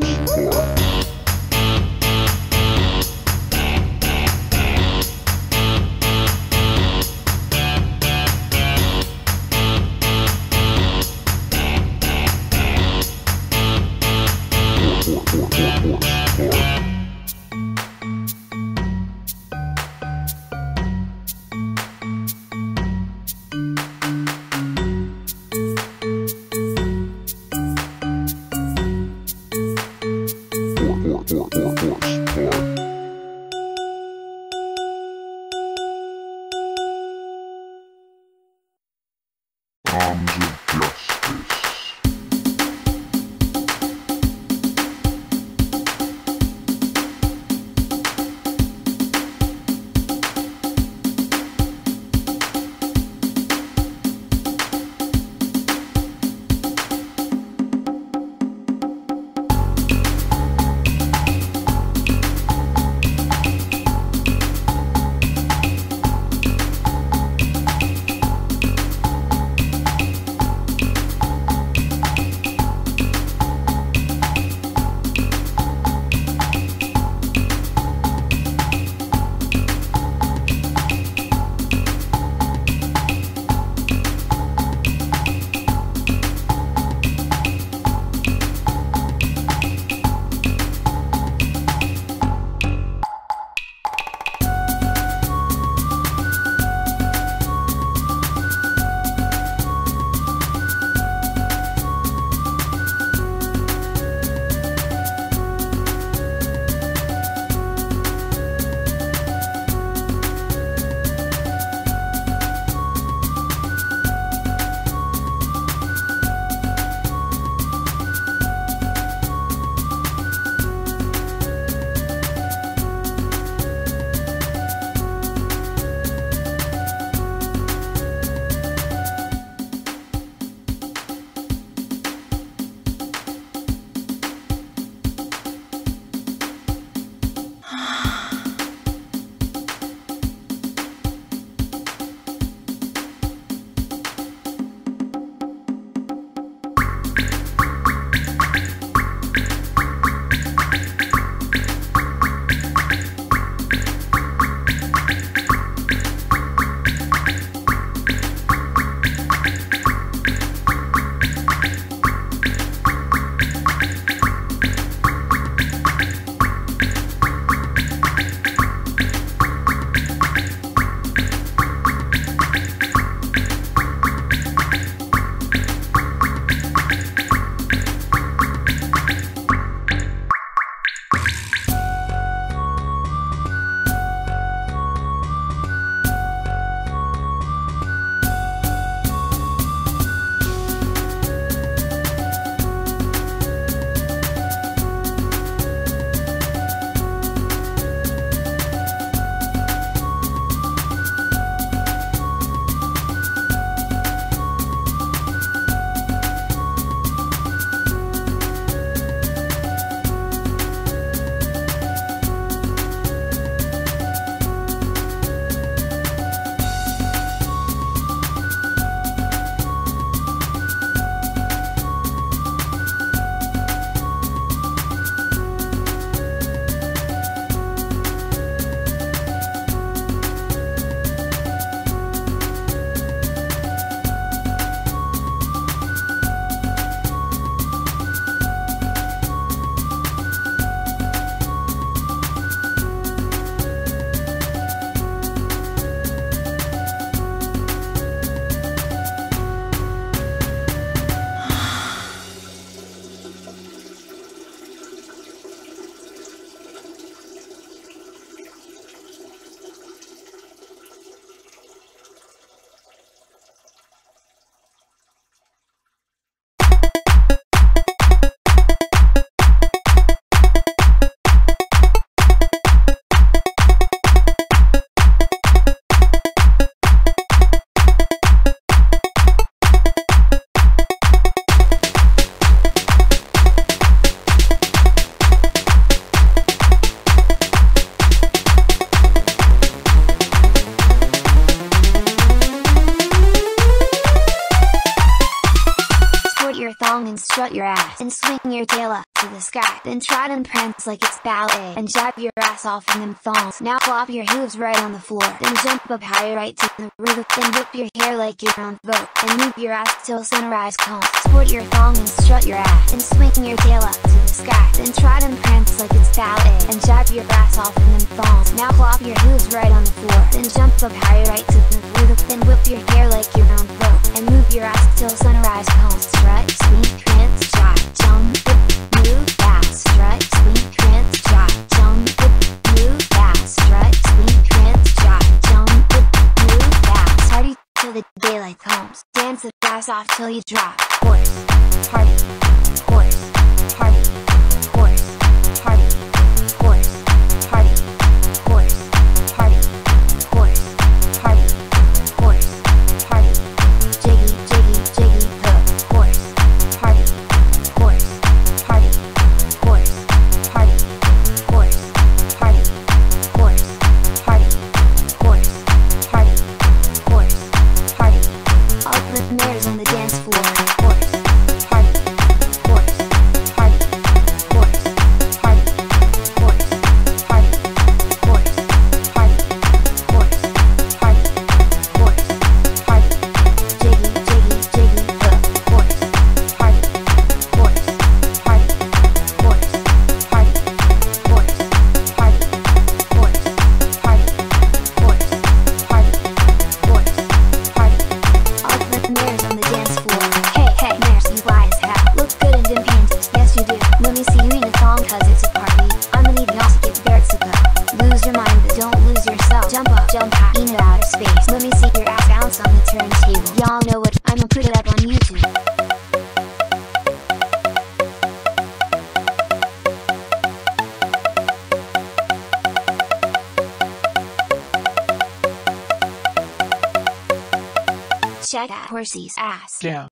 Pour pour Then trot and prance like it's ballet and jab your ass off in them thongs. Now flop your hooves right on the floor. Then jump up high right to the roof. Then whip your hair like you're on vogue. And move your ass till sunrise comes. Sport your thong and strut your ass. And swing your tail up to the sky. Then trot and prance like it's ballet and jab your ass off in them thongs. Now flop your hooves right on the floor. Then jump up high right to the roof. Then whip your hair like you're on vogue and move your ass till sunrise. comes. strut, swing, trance, drop, jump, move back, strut, swing, trance, jump, move back, strut, swing, trance, jump, move back. Party till the daylight comes. Dance the ass off till you drop. Horse, party, horse. Yeah.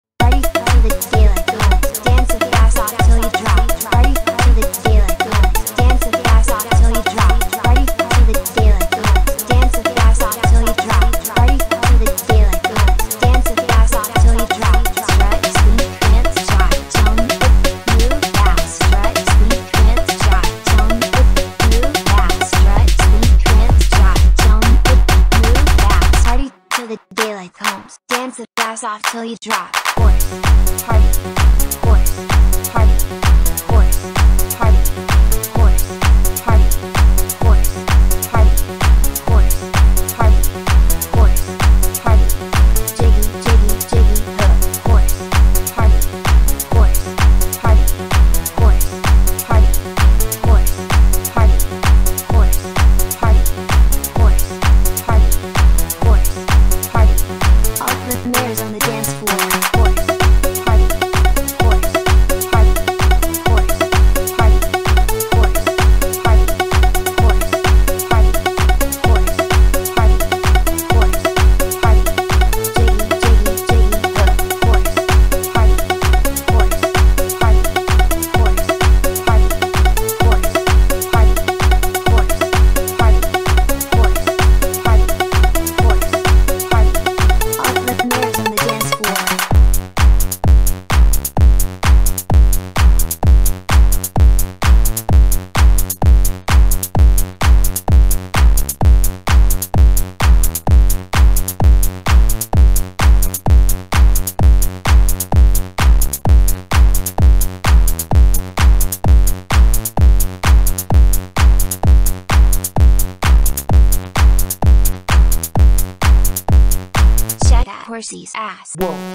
drop. fast. Whoa.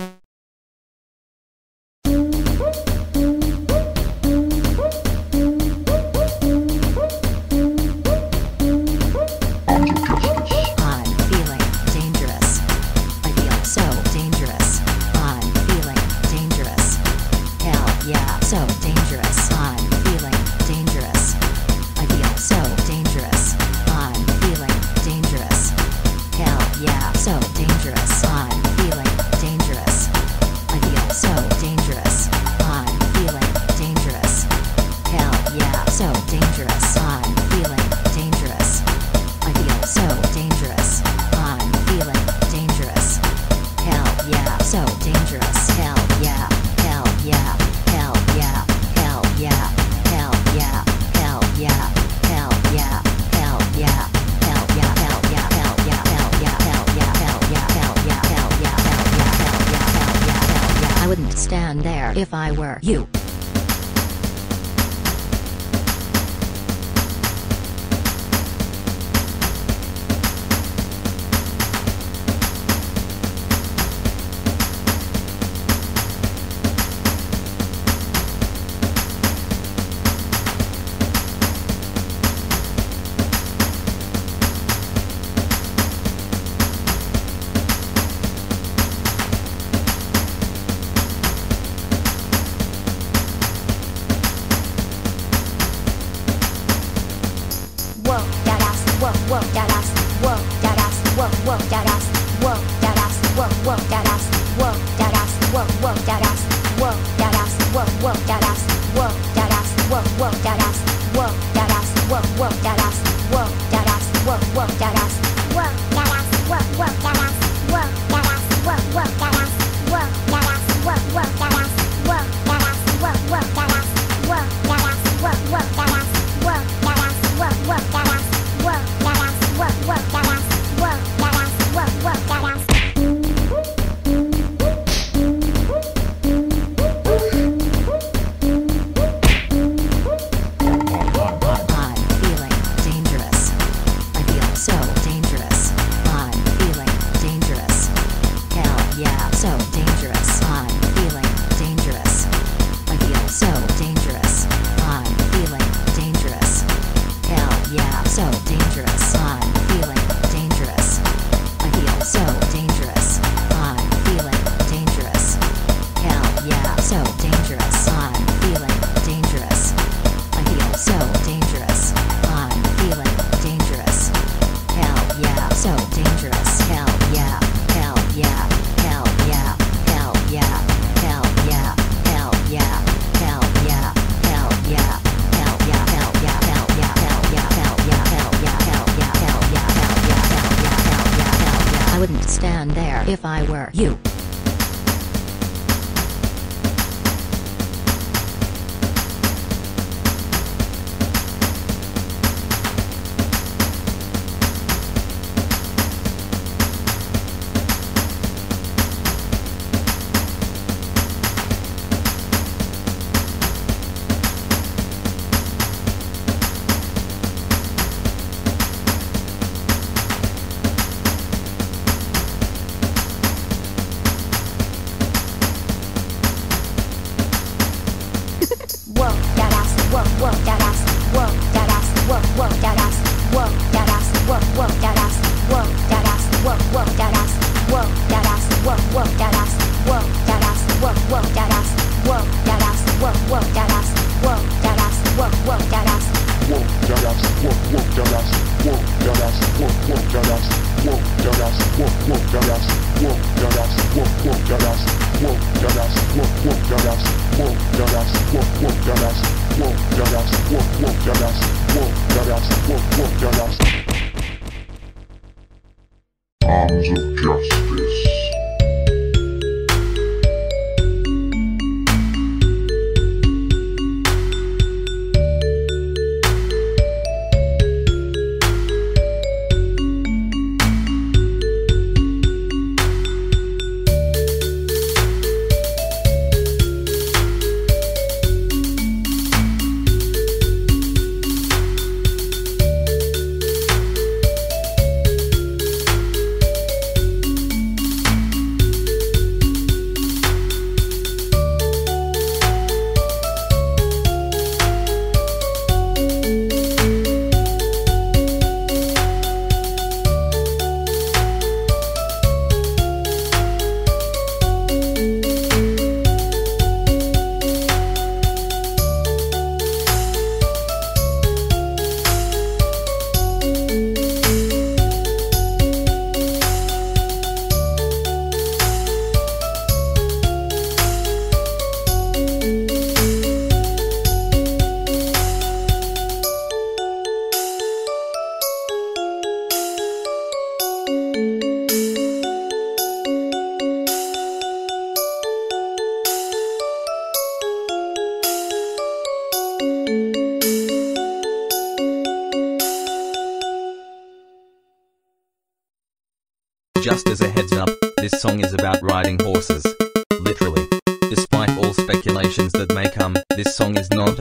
stand there if I were you. this song is about riding horses. Literally. Despite all speculations that may come, this song is not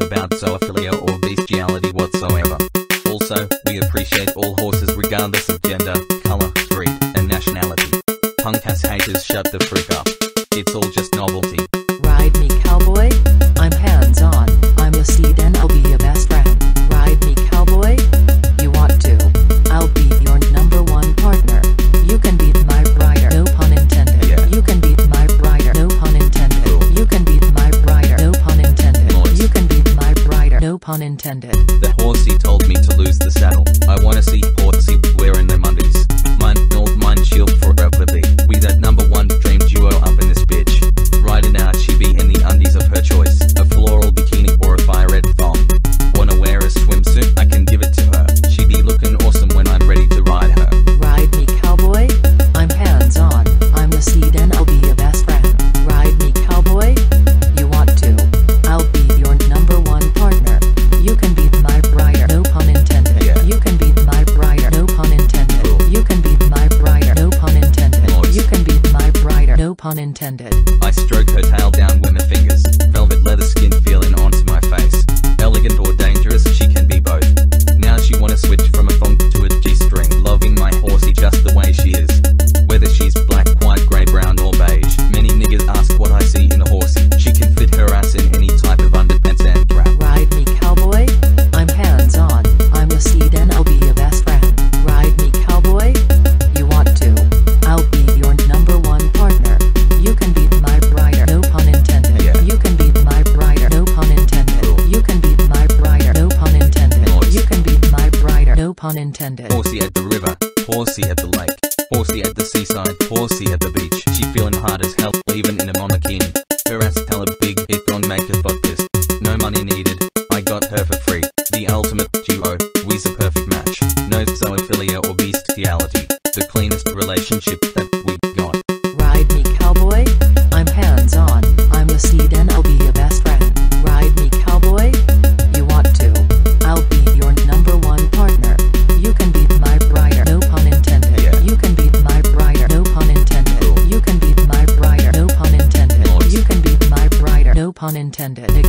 pun